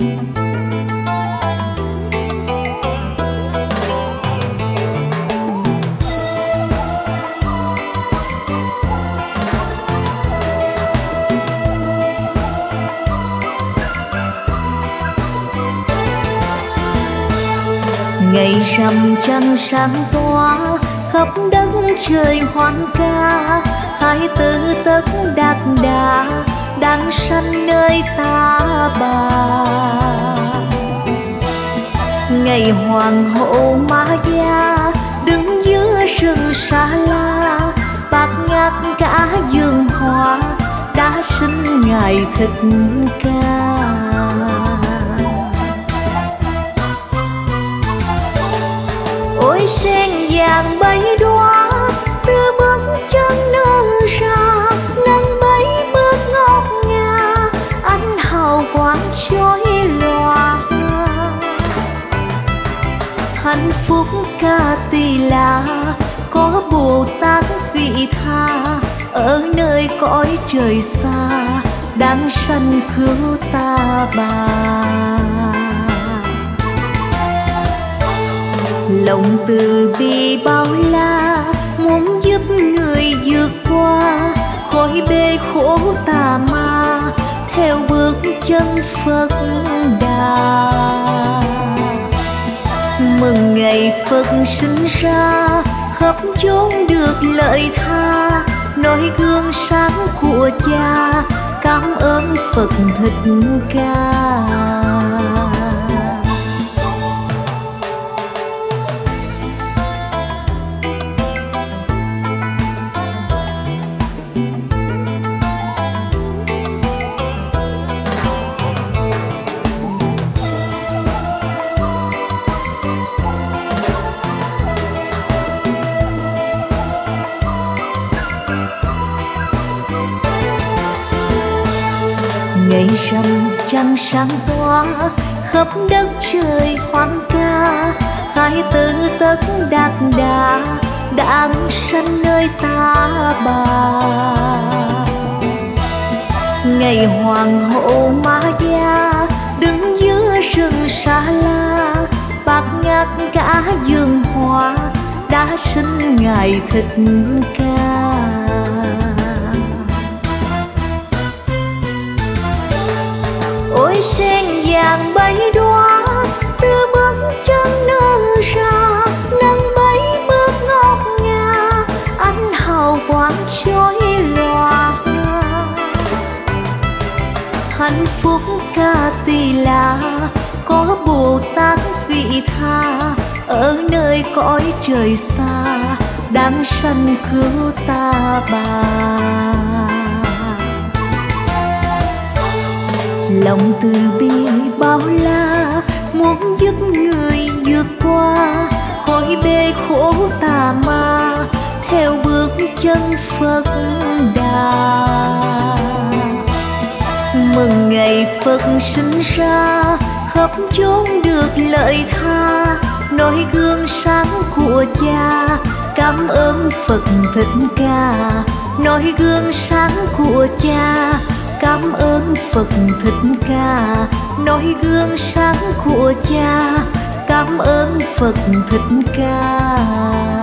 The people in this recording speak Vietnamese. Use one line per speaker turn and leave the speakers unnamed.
ngày rằm trăng sáng tỏa, khắp đất trời hoang ca. Hai tứ tất đạt đà, đang săn nơi ta bà ngày hoàng hậu ma gia đứng giữa rừng xa la, bạc ngát cả dương hoa, đã sinh ngài thịt ca ôi sen vàng bay đôi. Có bồ tát vị tha, ở nơi cõi trời xa, đang săn cứu ta bà. Lòng từ bi bao la, muốn giúp người vượt qua, khỏi bê khổ tà ma, theo bước chân phật đà. Mừng ngày phật sinh ra khắp chốn được lợi tha. Nói gương sáng của cha, cảm ơn phật thích ca. ngày rằm trăng sáng tỏa khắp đất trời hoang ca khai tư tất đạc đà đang sanh nơi ta bà. Ngày hoàng hậu ma gia đứng giữa rừng xa la, bạc ngát cả dương hoa, đã sinh ngài thịt ca. ca tỳ là có bồ tát vị tha. Ở nơi cõi trời xa, đang săn cứu ta bà. Lòng từ bi bao la, muốn giúp người vượt qua. Khỏi bê khổ tà ma, theo bước chân phật đà mừng ngày phật sinh ra. Khắp chốn được lợi tha nói gương sáng của cha. Cảm ơn phật thích ca nói gương sáng của cha. Cảm ơn Phật thích ca nói gương sáng của cha. Cảm ơn Phật thích ca.